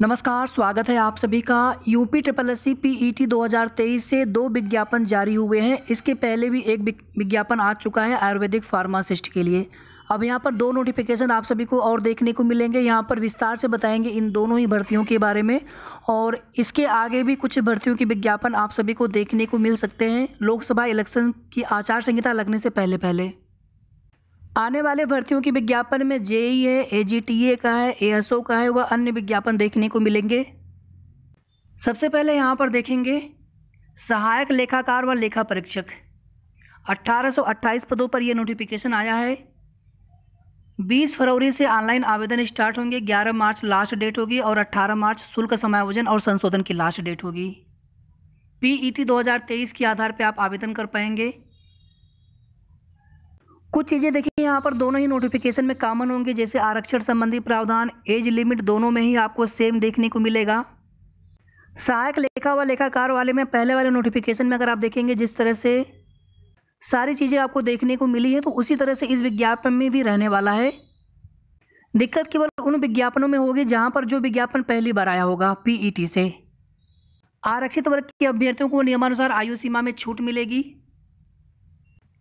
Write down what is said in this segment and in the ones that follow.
नमस्कार, स्वागत है आप सभी का। UP triple S C P E T दो हज़ार तेईस से दो विज्ञापन जारी हुए हैं। इसके पहले भी एक विज्ञापन आ चुका है आयुर्वेदिक फार्मासिस्ट के लिए। अब यहाँ पर दो नोटिफिकेशन आप सभी को और देखने को मिलेंगे। यहाँ पर विस्तार से बताएँगे इन दोनों ही भर्तियों के बारे में। और इसके आगे भी कुछ भर्तियों के विज्ञापन आप सभी को देखने को मिल सकते हैं। लोकसभा इलेक्शन की आचार संहिता लगने से पहले पहले आने वाले भर्तियों के विज्ञापन में जेई है ए जी टी ए का है, एएसओ का है व अन्य विज्ञापन देखने को मिलेंगे। सबसे पहले यहाँ पर देखेंगे, सहायक लेखाकार व लेखा परीक्षक। 1828 पदों पर यह नोटिफिकेशन आया है। 20 फरवरी से ऑनलाइन आवेदन स्टार्ट होंगे 11 मार्च लास्ट डेट होगी और 18 मार्च शुल्क समायोजन और संशोधन की लास्ट डेट होगी। पीईटी 2023 के आधार पर आप आवेदन कर पाएँगे। कुछ चीज़ें देखिए, यहाँ पर दोनों ही नोटिफिकेशन में कॉमन होंगे, जैसे आरक्षण संबंधी प्रावधान एज लिमिट दोनों में ही आपको सेम देखने को मिलेगा। सहायक लेखा व लेखाकार वाले में पहले वाले नोटिफिकेशन में अगर आप देखेंगे, जिस तरह से सारी चीज़ें आपको देखने को मिली है तो उसी तरह से इस विज्ञापन में भी रहने वाला है। दिक्कत केवल उन विज्ञापनों में होगी, जहाँ पर जो विज्ञापन पहली बार आया होगा पीईटी से। आरक्षित वर्ग के अभ्यर्थियों को नियमानुसार आयु सीमा में छूट मिलेगी।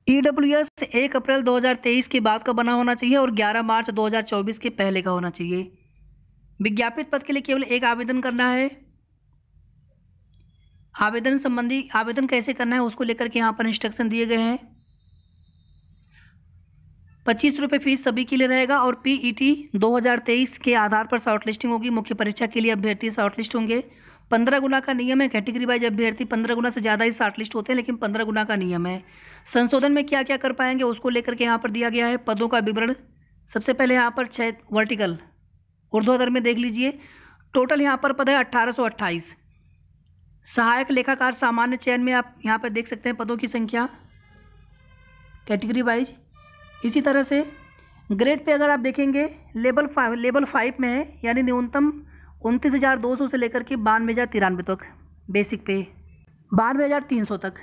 ई डब्ल्यू एस एक अप्रैल 2023 के बाद का बना होना चाहिए और 11 मार्च 2024 के पहले का होना चाहिए। विज्ञापित पद के लिए केवल एक आवेदन करना है। आवेदन संबंधी आवेदन कैसे करना है उसको लेकर के यहाँ पर इंस्ट्रक्शन दिए गए हैं। पच्चीस रुपये फ़ीस सभी के लिए रहेगा और पीईटी 2023 के आधार पर शॉर्ट लिस्टिंग होगी। मुख्य परीक्षा के लिए अभ्यर्थी शॉर्ट लिस्ट होंगे। पंद्रह गुना का नियम है कैटेगरी वाइज अभ्यर्थी पंद्रह गुना से ज़्यादा ही शॉर्ट लिस्ट होते हैं, लेकिन पंद्रह गुना का नियम है। संशोधन में क्या क्या कर पाएँगे, उसको लेकर के यहाँ पर दिया गया है पदों का विवरण। सबसे पहले यहाँ पर छः वर्टिकल ऊर्ध्वाधर में देख लीजिए टोटल यहाँ पर पद है अट्ठारह सहायक लेखाकार सामान्य चयन में आप यहाँ पर देख सकते हैं पदों की संख्या कैटेगरी वाइज इसी तरह से ग्रेड पे अगर आप देखेंगे लेवल फाइव लेवल फाइव में है, यानी न्यूनतम उनतीस हज़ार दो सौ से लेकर के बानवे हज़ार तिरानवे तक बेसिक पे। बानवे हज़ार तीन सौ तक।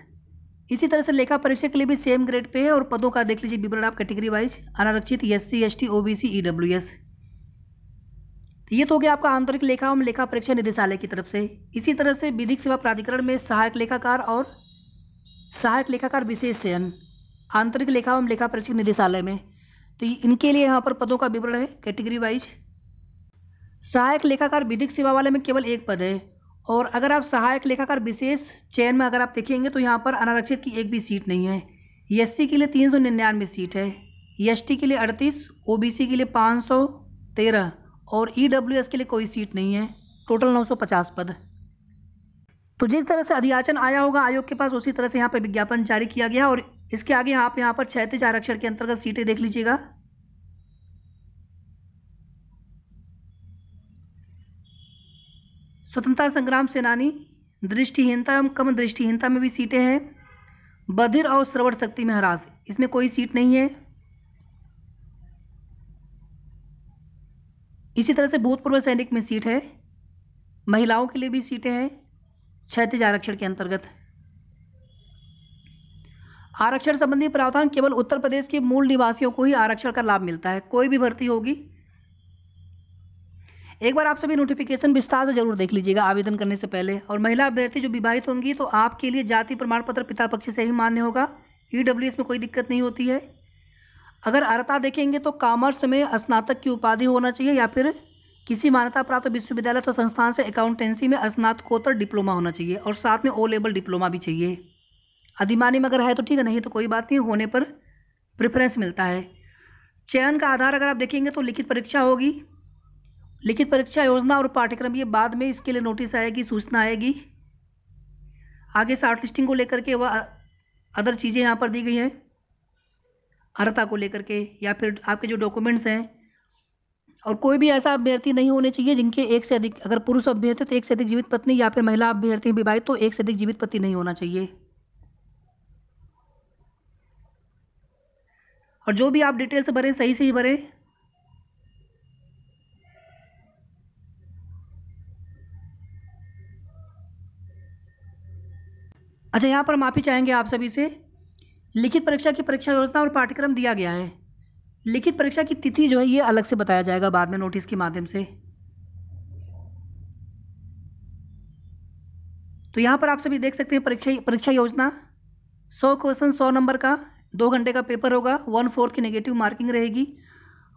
इसी तरह से लेखा परीक्षा के लिए भी सेम ग्रेड पे है और पदों का देख लीजिए विवरण आप कैटेगरी वाइज अनारक्षित S C S T O B C E W S तो ये तो हो गया आपका आंतरिक लेखा एवं लेखा परीक्षा निदेशालय की तरफ़ से। इसी तरह से विधिक सेवा प्राधिकरण में सहायक लेखाकार और सहायक लेखाकार विशेष चयन, आंतरिक लेखा एवं लेखा परीक्षा निदेशालय में। तो इनके लिए यहाँ पर पदों का विवरण है कैटेगरी वाइज सहायक लेखाकार विधिक सेवा वाले में केवल एक पद है। और अगर आप सहायक लेखाकार विशेष चयन में अगर आप देखेंगे तो यहाँ पर अनारक्षित की एक भी सीट नहीं है। एस के लिए तीन सौ निन्यानवे सीट है। एस के लिए अड़तीस ओ के लिए पाँच सौ तेरह और ईडब्ल्यूएस के लिए कोई सीट नहीं है। टोटल नौ सौ पचास पद। तो जिस तरह से अधियाचन आया होगा, आयोग के पास उसी तरह से यहाँ पर विज्ञापन जारी किया गया और इसके आगे आप यहाँ पर क्षैतिज आरक्षण के अंतर्गत सीटें देख लीजिएगा। स्वतंत्रता संग्राम सेनानी, दृष्टिहीनता एवं कम दृष्टिहीनता में भी सीटें हैं। बधिर और श्रवण शक्ति में हरास। इसमें कोई सीट नहीं है। इसी तरह से भूतपूर्व सैनिक में सीट है। महिलाओं के लिए भी सीटें हैं। क्षैतिज आरक्षण के अंतर्गत। आरक्षण संबंधी प्रावधान केवल उत्तर प्रदेश के मूल निवासियों को ही आरक्षण का लाभ मिलता है। कोई भी भर्ती होगी एक बार आप सभी नोटिफिकेशन विस्तार से ज़रूर देख लीजिएगा, आवेदन करने से पहले। और महिला अभ्यर्थी जो विवाहित होंगी तो आपके लिए जाति प्रमाण पत्र पिता पक्ष से ही मान्य होगा। ईडब्ल्यूएस में कोई दिक्कत नहीं होती है। अगर अर्हता देखेंगे तो कॉमर्स में स्नातक की उपाधि होना चाहिए या फिर किसी मान्यता प्राप्त विश्वविद्यालय तो संस्थान से अकाउंटेंसी में स्नातकोत्तर डिप्लोमा होना चाहिए और साथ में ओ लेवल डिप्लोमा भी चाहिए। अधिमानी में अगर है तो ठीक है, नहीं तो कोई बात नहीं, होने पर प्रेफरेंस मिलता है। चयन का आधार अगर आप देखेंगे तो लिखित परीक्षा होगी। लिखित परीक्षा योजना और पाठ्यक्रम, ये बाद में इसके लिए नोटिस आएगी, सूचना आएगी। आगे शार्ट लिस्टिंग को लेकर के वह अदर चीज़ें यहाँ पर दी गई हैं। अर्हता को लेकर के या फिर आपके जो डॉक्यूमेंट्स हैं, और कोई भी ऐसा अभ्यर्थी नहीं होने चाहिए जिनके एक से अधिक, अगर पुरुष अभ्यर्थी तो एक से अधिक जीवित पत्नी या फिर महिला अभ्यर्थी विवाहित तो एक से अधिक जीवित पति नहीं होना चाहिए। और जो भी आप डिटेल्स भरें, सही से ही भरें। अच्छा यहाँ पर माफ़ी चाहेंगे आप सभी से। लिखित परीक्षा की परीक्षा योजना और पाठ्यक्रम दिया गया है। लिखित परीक्षा की तिथि जो है, ये अलग से बताया जाएगा बाद में नोटिस के माध्यम से। तो यहाँ पर आप सभी देख सकते हैं परीक्षा परीक्षा योजना। सौ क्वेश्चन सौ नंबर का, दो घंटे का पेपर होगा वन फोर्थ की नेगेटिव मार्किंग रहेगी।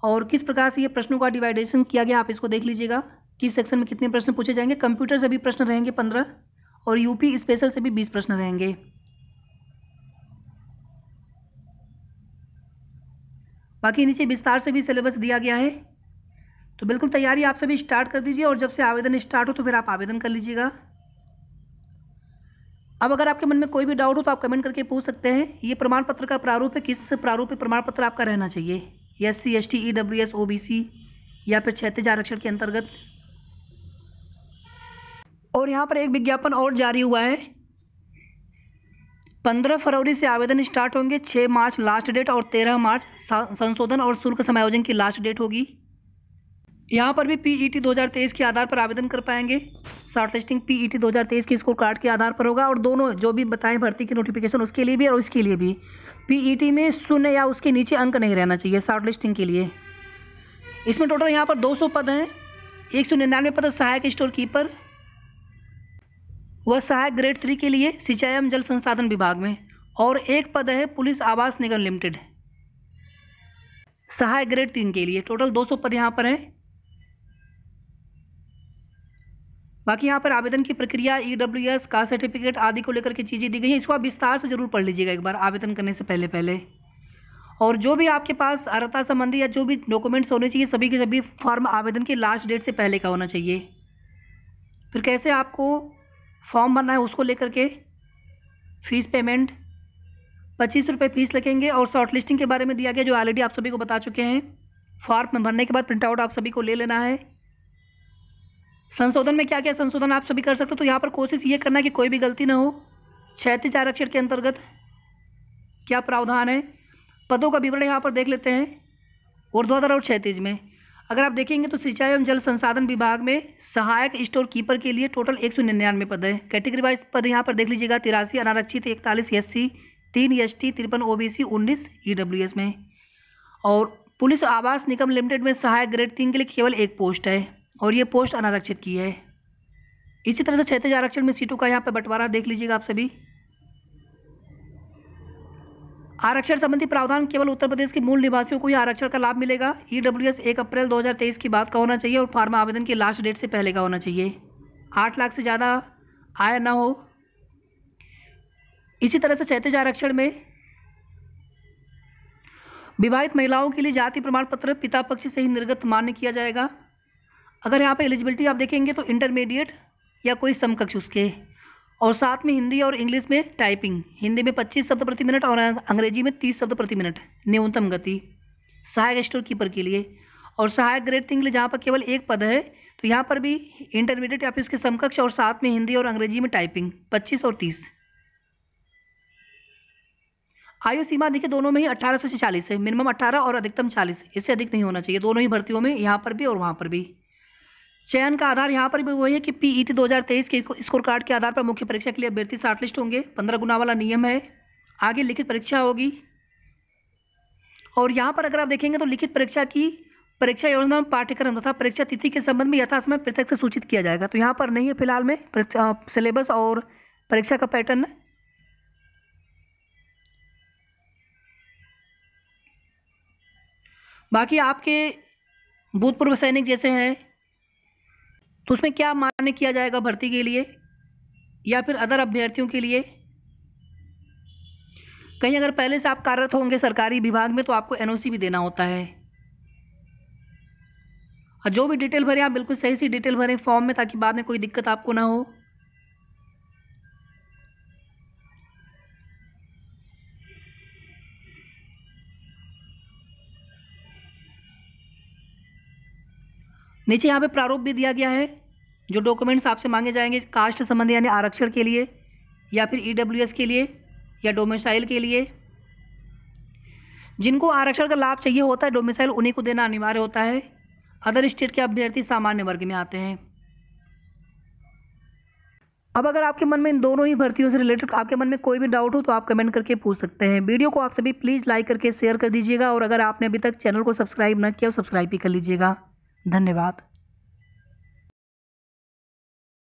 और किस प्रकार से ये प्रश्नों का डिवाइडेशन किया गया, आप इसको देख लीजिएगा। किस सेक्शन में कितने प्रश्न पूछे जाएँगे? कंप्यूटर से भी प्रश्न रहेंगे पंद्रह। और यूपी स्पेशल से भी बीस प्रश्न रहेंगे। बाकी नीचे विस्तार से भी सिलेबस दिया गया है। तो बिल्कुल तैयारी आप सभी स्टार्ट कर दीजिए और जब से आवेदन स्टार्ट हो तो फिर आप आवेदन कर लीजिएगा। अब अगर आपके मन में कोई भी डाउट हो तो आप कमेंट करके पूछ सकते हैं। ये प्रमाण पत्र का प्रारूप है, किस प्रारूप प्रमाण पत्र आपका रहना चाहिए? S C, S T, E W S, O B C या फिर क्षैतिज आरक्षण के अंतर्गत? और यहाँ पर एक विज्ञापन और जारी हुआ है। पंद्रह फरवरी से आवेदन स्टार्ट होंगे छः मार्च लास्ट डेट और तेरह मार्च संशोधन और शुल्क समायोजन की लास्ट डेट होगी। यहाँ पर भी पीईटी 2023 के आधार पर आवेदन कर पाएँगे। शॉर्ट लिस्टिंग पीईटी 2023 के स्कोर कार्ड के आधार पर होगा और दोनों जो भी बताएँ भर्ती की नोटिफिकेशन उसके लिए भी और इसके लिए भी। पीईटी में शून्य या उसके नीचे अंक नहीं रहना चाहिए शॉर्ट लिस्टिंग के लिए। इसमें टोटल यहाँ पर 200 पद हैं, एक सौ निन्यानवे पद सहायक स्टोर कीपर वह सहायक ग्रेड थ्री के लिए सिंचाई एवं जल संसाधन विभाग में और एक पद है पुलिस आवास निगम लिमिटेड। सहायक ग्रेड तीन के लिए। टोटल 200 पद यहाँ पर हैं। बाकी यहाँ पर आवेदन की प्रक्रिया E W S caste certificate आदि को लेकर के चीज़ें दी गई हैं। इसको आप विस्तार से ज़रूर पढ़ लीजिएगा एक बार आवेदन करने से पहले पहले। और जो भी आपके पास अर्हता संबंधी या जो भी डॉक्यूमेंट्स होने चाहिए, सभी के सभी फॉर्म आवेदन के लास्ट डेट से पहले का होना चाहिए। फिर कैसे आपको फॉर्म भरना है उसको लेकर के फ़ीस पेमेंट, पच्चीस रुपये फ़ीस लगेंगे और शॉर्ट लिस्टिंग के बारे में दिया गया जो ऑलरेडी आप सभी को बता चुके हैं। फॉर्म भरने के बाद प्रिंट आउट आप सभी को ले लेना है। संशोधन में क्या क्या संशोधन आप सभी कर सकते हो? तो यहाँ पर कोशिश ये करना है कि कोई भी गलती ना हो। क्षैतिज आरक्षण के अंतर्गत क्या प्रावधान है? पदों का विवरण यहाँ पर देख लेते हैं। ऊर्ध्वाधर और क्षैतिज में। अगर आप देखेंगे तो सिंचाई एवं जल संसाधन विभाग में सहायक स्टोर कीपर के लिए टोटल एक सौ निन्यानवे पद है। कैटेगरी वाइज पद यहाँ पर देख लीजिएगा, तिरासी, अनारक्षित, इकतालीस एस सी तीन एस टी तिरपन ओ बी सी उन्नीस ई डब्ल्यू एस में। और पुलिस आवास निगम लिमिटेड में सहायक ग्रेड तीन के लिए केवल एक पोस्ट है और ये पोस्ट अनारक्षित की है। इसी तरह से क्षेत्रीय आरक्षण में सीटों का यहाँ पर बंटवारा देख लीजिएगा आप सभी। आरक्षण संबंधी प्रावधान केवल उत्तर प्रदेश के मूल निवासियों को ही आरक्षण का लाभ मिलेगा। ई डब्ल्यू एस एक अप्रैल 2023 की बात का होना चाहिए और फार्म आवेदन की लास्ट डेट से पहले का होना चाहिए। आठ लाख से ज़्यादा आय ना हो। इसी तरह से क्षैतिज आरक्षण में विवाहित महिलाओं के लिए जाति प्रमाण पत्र पिता पक्ष से ही निर्गत मान्य किया जाएगा। अगर यहाँ पर एलिजिबिलिटी आप देखेंगे तो इंटरमीडिएट या कोई समकक्ष उसके। और साथ में हिंदी और इंग्लिश में टाइपिंग हिंदी में पच्चीस शब्द प्रति मिनट और अंग्रेज़ी में तीस शब्द प्रति मिनट। न्यूनतम गति। सहायक स्टोर कीपर के लिए। और सहायक ग्रेड लिए जहाँ पर केवल एक पद है तो यहाँ पर भी इंटरमीडिएट या फिर उसके समकक्ष और साथ में हिंदी और अंग्रेज़ी में टाइपिंग पच्चीस और तीस। आयु सीमा देखिए दोनों में ही अट्ठारह से चालीस है। मिनिमम अट्ठारह और अधिकतम चालीस। इससे अधिक नहीं होना चाहिए। दोनों ही भर्तियों में यहाँ पर भी और वहाँ पर भी। चयन का आधार यहाँ पर भी वही है कि पीईटी 2023 के स्कोर कार्ड के आधार पर मुख्य परीक्षा के लिए अभ्यर्थी शार्ट लिस्ट होंगे। पंद्रह गुना वाला नियम है। आगे लिखित परीक्षा होगी। और यहाँ पर अगर आप देखेंगे तो लिखित परीक्षा की परीक्षा योजना में पाठ्यक्रम तथा परीक्षा तिथि के संबंध में यथासमय पृथक से सूचित किया जाएगा। तो यहाँ पर नहीं है फ़िलहाल में सिलेबस और परीक्षा का पैटर्न। बाकी आपके भूतपूर्व सैनिक जैसे हैं तो उसमें क्या मान्य किया जाएगा भर्ती के लिए? या फिर अदर अभ्यर्थियों के लिए? कहीं अगर पहले से आप कार्यरत होंगे सरकारी विभाग में तो आपको एनओसी भी देना होता है। और जो भी डिटेल भरें, आप बिल्कुल सही सी डिटेल भरें, फॉर्म में, ताकि बाद में कोई दिक्कत आपको ना हो। नीचे यहाँ पे प्रारूप भी दिया गया है, जो डॉक्यूमेंट्स आपसे मांगे जाएँगे कास्ट संबंधी यानी आरक्षण के लिए, या फिर ईडब्ल्यूएस के लिए, या डोमिसाइल के लिए। जिनको आरक्षण का लाभ चाहिए होता है डोमिसाइल उन्हीं को देना अनिवार्य होता है। अदर स्टेट के अभ्यर्थी सामान्य वर्ग में आते हैं। अब अगर आपके मन में इन दोनों ही भर्तियों से रिलेटेड आपके मन में कोई भी डाउट हो तो आप कमेंट करके पूछ सकते हैं। वीडियो को आप सभी प्लीज़ लाइक करके शेयर कर दीजिएगा, और अगर आपने अभी तक चैनल को सब्सक्राइब ना किया तो सब्सक्राइब भी कर लीजिएगा। धन्यवाद।